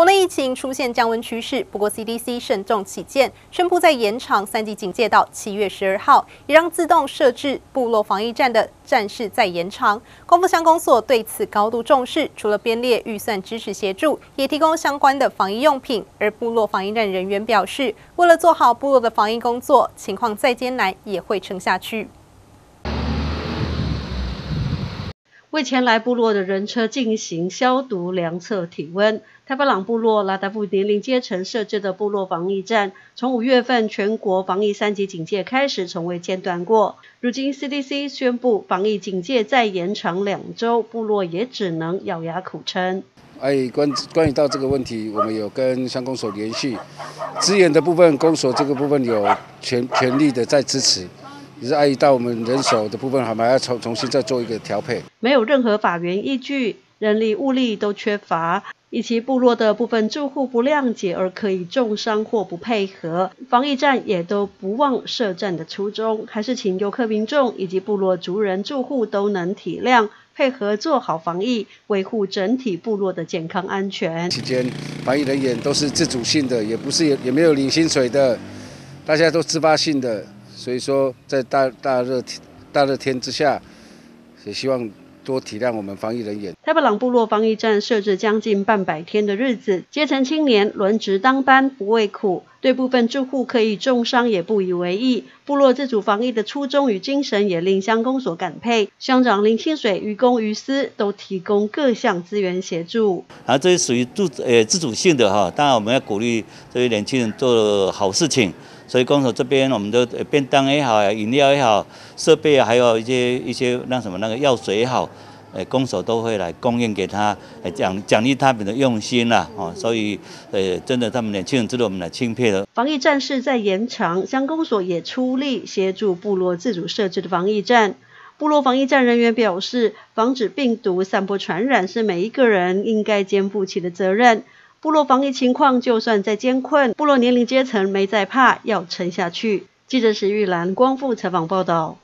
国内疫情出现降温趋势，不过 CDC 慎重起见，宣布在延长三级警戒到七月十二号，也让自动设置部落防疫站的战事再延长。光复乡公所对此高度重视，除了编列预算支持协助，也提供相关的防疫用品。而部落防疫站人员表示，为了做好部落的防疫工作，情况再艰难也会撑下去。为前来部落的人车进行消毒、量测体温。台巴朗部落拉达布年龄阶层设置的部落防疫站，从五月份全国防疫三级警戒开始，从未间断过。如今 CDC 宣布防疫警戒再延长两周，部落也只能咬牙苦撑。哎，关关于到这个问题，我们有跟乡公所联系，资源的部分，公所这个部分有全全力的在支持。也是碍于到我们人手的部分，还要重重新再做一个调配。没有任何法源依据，人力物力都缺乏，以及部落的部分住户不谅解而可以重伤或不配合，防疫站也都不忘设站的初衷，还是请游客民众以及部落族人住户都能体谅，配合做好防疫，维护整体部落的健康安全。期间防疫人员都是自主性的，也不是也也没有领薪水的，大家都自发性的。所以说，在大大热天大热天之下，也希望多体谅我们防疫人员。台北朗部落防疫站设置将近半百天的日子，基层青年轮值当班不畏苦，对部分住户可以重伤也不以为意。部落自主防疫的初衷与精神也令乡公所感佩。乡长林清水于公于私都提供各项资源协助。啊，这是属于自呃自主性的哈，当然我们要鼓励这些年轻人做好事情。所以公所这边，我们的便当也好，饮料也好，设备啊，还有一些一些那什么那个药水也好，诶，公所都会来供应给他，奖奖励他们的用心啦，哦，所以，呃，真的他们年轻人值得我们来钦佩的。防疫战事在延长，乡公所也出力协助部落自主设置的防疫站。部落防疫站人员表示，防止病毒散播传染是每一个人应该肩负起的责任。部落防疫情况就算再艰困，部落年龄阶层没在怕，要撑下去。记者史玉兰光复采访报道。